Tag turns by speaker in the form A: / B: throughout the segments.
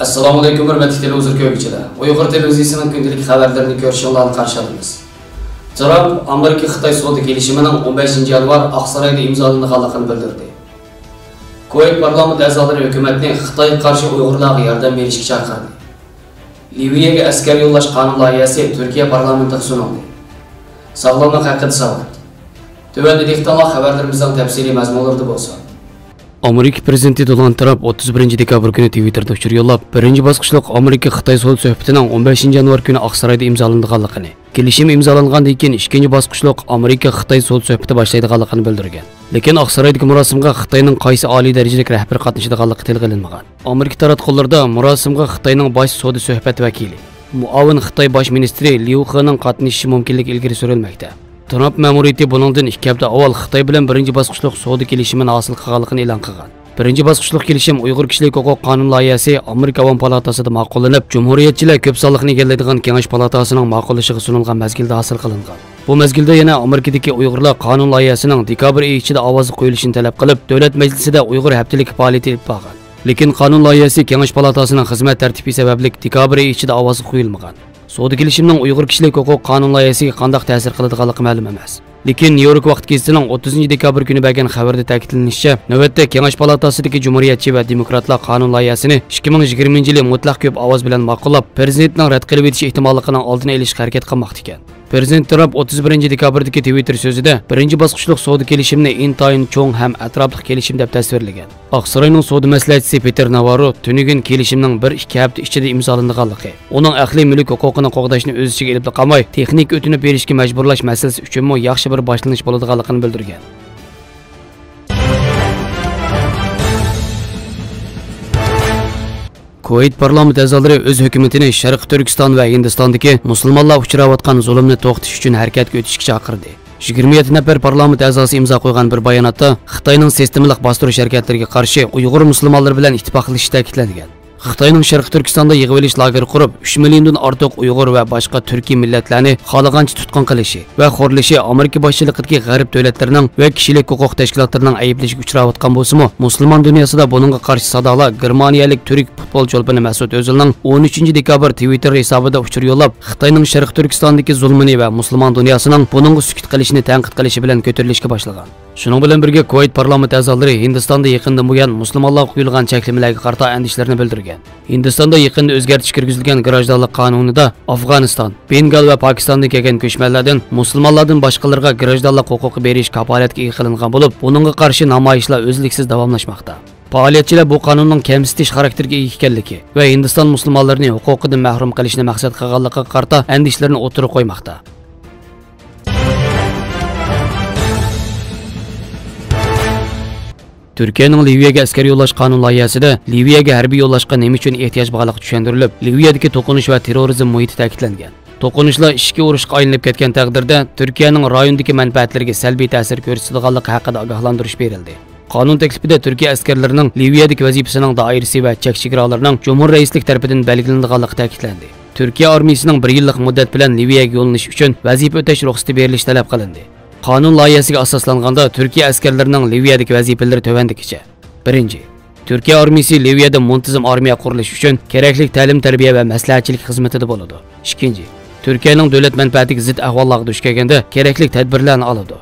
A: assalomu alaykum hurmatli televizor ko'ruvchilar uyg'ur televiziyasining kundalik xabarlarini ko'rishingizni qarshi olamiz tramp amerika xitoy savdo kelishimining 15 yanvar oqsaroyda imzolanganligini bildirdi. Kuvayt parlament a'zolari hukumatni xitoy qarshi uyg'urlarga yordam berishga chaqirdi. Liviyaga askar yo'llash qonun loyihasi turkiya parlamentiga sunildi sog'lomlik haqida tuvanda dehqonlar xabarlarimizning tafsiliy mazmunlarida bo'lsin
B: Amerika prezidenti Donald Trump 31 dekabr kuni Twitterda uchur yo'llab, birinchi bosqichliq Amerika Xitoy savdo suhbatining 15 yanvar kuni Oqsaroyda imzolanganligini, kelishim imzolangandan keyin ikkinchi bosqichliq Amerika Xitoy savdo suhbati boshlaydiganligini bildirgan. Lekin Oqsaroydagi marosimga Xitoyning qaysi oliy darajalik rahbari qatnashadiganligi tilga ilinmagan. Amerika taratqularida marosimga Xitoyning bosh savdo suhbat vakili, muavin Xitoy bosh ministri Liu Hening qatnashishi mumkinligi ilgari surilmoqda. Trump ma'muriyati buningdan ikki hafta avval Xitoy bilan birinchi bosqichliq savdo kelishimini hosil qilganligini e'lon qilgan. Birinchi bosqichliq kelishim Uyg'ur kishilik huquq qonun loyihasi Amerika Ovon palatasida ma'qullanib, Jumhuriyatchilar ko'p sonliqni egallaydigan Kengash palatasining ma'qullashiga sunilgan mazgilda hosil qilingan. Bu mazgilda yana Amerikadagi Uyg'urlar qonun loyihasining dekabr oyi ichida ovoz qo'yilishini talab qilib, davlat majlisida Uyg'ur haftalik faoliyati olib borgan. Lekin qonun loyihasi Kengash palatasining xizmat tartibi sababli dekabr oyi ichida ovoz qo'yilmagan. Соды келишимнең уйгыр кишлек хукук канун лаясыга кандай тәсир кылдыганлыгы мәгълүм эмес. Лекин Нью-Йорк вакыт гәзитенең 30 декабрь көне бәгән хәбәрдә тәэкидләнүчә, нәүәттә Киңәш палатасындагы Җумһуриятчы ва демократлар канун лаясыны 2020 елы мотлак көп аваз белән мақуллап, президентның рәт кылып итеше ихтималлыгының алдын алышка хәрәкәт кылмакта икән. Президент Трамп 31 декабрдеки Twitter сөзіде бірінші басқышлық соды келішіміне интайын чоң һәм әтраплық келішім деп тәсвірлеген. Ақсарайның соды мәслихатчысы Петер Наваро түнеген келішімнің 1-2 апта ішінде имзаланғанлығы, оның әхли мүлік құқығын қорғашны өз ішіге алып қалмай, техник өтініп берішке мәжбүрлаш мәселесі үшін мо яхшы бір болады болатындығын білдірген. Kuveyt parlament a'zolari o'z hukumatini Sharq Turkiston va Hindistondagi musulmonlar uchrayotgan zulmni to'xtatish uchun harakatga o'tishga chaqirdi. 27 nafar parlament a'zosi imzo qo'ygan bir bayonotda Xitoyning sistemalik bostirish harakatlariga qarshi Uyg'ur musulmonlari bilan ittifoqlashish ta'kidlangan. Xitoyning Sharq Turkistonda yig'ilish lageri qurib, 3 milliondan ortiq Uyg'ur va boshqa turkiy millatlarni xohlagancha tutqun qilishi va xo'rlishi Amerika boshchiligidagi g'arb davlatlarining va kishilik huquq tashkilotlarining ayblashiga uchrayotgan bo'lsa-mu, musulmon dunyosida buningga qarshi sadolar germaniyalik turk futbol cho'lpini Mas'ud O'zilning 13 dekabr Twitter hisobida uchur yo'llab, Xitoyning Sharq Turkistondagi zulmini va musulmon dunyosining buningga sukut qilishini tanqid qilishi bilan ko'tarilishga boshlagan. Шуның белән бергә Kuvayt парламент әгъзалары Hindistonda yaqinda bo'lgan musulmonlarga куелган cheklamalarga карта әндишләрне белдергән. Hindistonda якында үзгәртеш kirgizilgan гражданлык канунында Афганистан, Бенгал ва Pokistondan kelgan ko'chmanlardan мусламанлардан башкаларга гражданлык хукукы бериш kapolatga ия кылынган булып, буныңга каршы намаишлар үзлексез дәвамлашмакта. Faoliyatchilar bu qonunning kamsitish xarakteriga ega ekanligi va Hindiston musulmonlarini huquqidan mahrum qilishni maqsad qilganligiga qarta andishlarni o'tirib qo'ymoqda. Turkiyaning Liviyaga askar yo'llash qonun loyihasida Liviyaga harbiy yo'llashga nima uchun ehtiyoj borligi tushuntirilib, Liviyadagi to'qinish va terrorizm muhiti ta'kidlangan. To'qinishlar ishga urushga aylanib ketgan taqdirda Turkiyaning rayondagi manfaatlariga salbiy ta'sir ko'rsatadiganligi haqida ogohlantirish berildi. Qonun taklifida Turkiya askarlarining Liviyadagi vazifasining doirasi va chek-chegaralarining jumhur raislik tarafidan belgilanganligi ta'kidlandi. Turkiya armiyasining 1 yillik muddat bilan Liviyaga yo'llanish uchun vazifa o'tash ruxsati berilishi talab qilindi. Qonun loyihasiga asoslanganda Turkiya askarlarining Liviyadagi vazifalari tovandikicha. 1. Turkiya armiyasi Liviyada muntazam armiya qurilishi uchun kerakli ta'lim-tarbiya va maslahatchilik xizmatida bo'ladi. ikkinchi Turkiyaning davlat manfaatiga zid ahvollarga duch kelganda kerakli tadbirlarni oladi.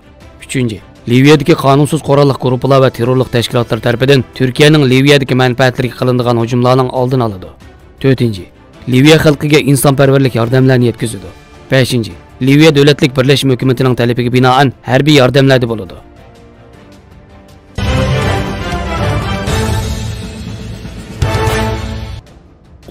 B: uchinchi Liviyadagi qonunsiz qurolli guruhlar va terrorlik tashkilotlari tomonidan Turkiyaning Liviyadagi manfaatlariga qilinadigan hujumlarning oldini oladi. 4. Liviya xalqiga insonparvarlik yordamlarini yetkazadi. 5. Liviya Dövlətlik Birləşmə Hökumətinin tələbiga binaən hərbi yardımlarda buludu.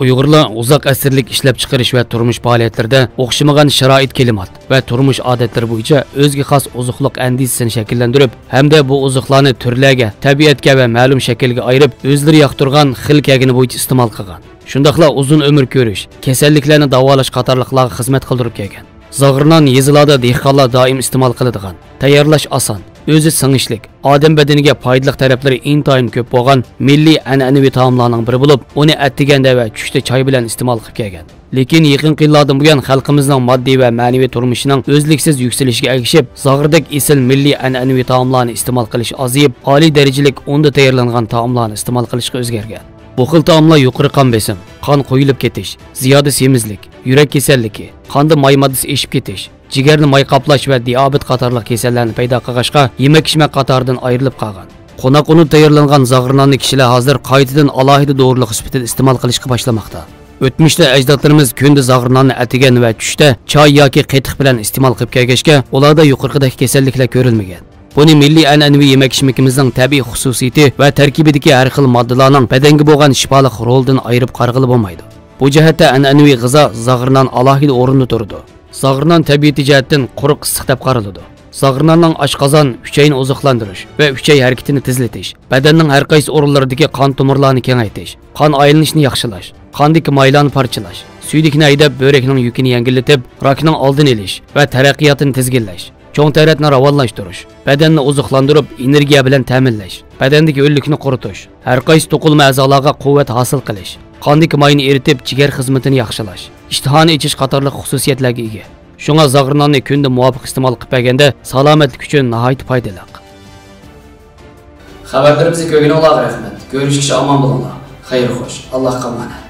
B: Uyghurlar uzak əsirlik işləb çıxırış və turmuş fəaliyyətlərdə oxşamağan şərait kelimat və turmuş adətləri boyunca özgə xas uzuqluq əndisini şəkilləndirib, həm də bu uzuqlarını türlərə, təbiətə və məlum şəkildə ayırıb, özləri yaxdırğan xil kəgini boyunca istimal qılğan. Şundaqla uzun ömür görüş, kəsəlliklərini davalaş qatarlıqlara xidmət qıldırıb gəlgan. Zag'irnon yezilarda dehqonlar doim iste'mol qiladigan, tayyorlash oson, o'zi singishlik, odam badaniga foydali taraflari intayin ko'p bo'lgan milliy an'anaviy taomlarning biri bo'lib, uni attiganda va tushda choy bilan iste'mol qilib kelgan. Lekin yaqin yillardan buyon xalqimizning moddiy va ma'naviy turmushining o'zliksiz yukselishiga ergishib, zog'irdek esil milliy an'anaviy taomlarni iste'mol qilish ozayib, oliy darajalik unda tayyorlangan taomlarni iste'mol qilishga o'zgargan. Bu xil taomlar yuqori qon besim, qon qo'yilib ketish ziyoda semizlik yurak kasalligi qonda may moddasi eshib ketish jigarni may qoplash va diabet qatorliq kasallarni paydo qilg'achqa yemak ichmak qatoridan ayrilib qolgan. Qo'noq unib tayyorlangan zag'irnonni kishilar hozir qaytadan alohida dorilik sifatida iste'mol qilishga boshlamoqda. O'tmishda ajdodlarimiz kunda zag'irnonni atigan va tushda choy yoki qetiq bilan iste'mol qilib kelgachga ularda yuqorqidagi kasalliklar ko'rilmagan Buni milliy an'anaviy yemak ichmakimizning tabiiy xususiyati va tarkibidagi har xil moddalarning badanga bo'lgan shifoliq roldan ayirib qarg'ili bo'lmaydi. Bu jihatda an'anaviy g'izo zag'irnon alohida o'rinda turadi. Zag'irnon tabiiy jihatdan quruq issiq deb qaraladi. Zag'irnonning oshqozon, uchayni oziqlantirish va uchay harakatini tezlatish, badanning har qaysi o'rinlaridagi qon tomirlarini kengaytirish, qon aylanishini yaxshilash, qondagi maylarni parchalash, suydikni haydab börekning yukini yengillatib, rakning oldini olish va taraqqiyotini tizginlash. Çoğun tərətlə ravallanış duruş, bədənini uzuqlandırıb, energiya bilən təminləş, bədəndəki öllükünü qurutuş, hər qaysı toqulma əzalığa quvvət hasıl qilish, qandakı mayını eritib cigər xizmətini yaxşılaş, iştihanı içiş qatarlıq xüsusiyyətlərə ega. Şuna zağırnanı gündə muvafiq istimal qıpəgəndə salamətlik üçün nəhayət faydalıq. Xəbərlərimizi
A: gögünə olaq rəhmət. Görüşküşə aman bulunlar. Xeyir xoş. Allah qamanət.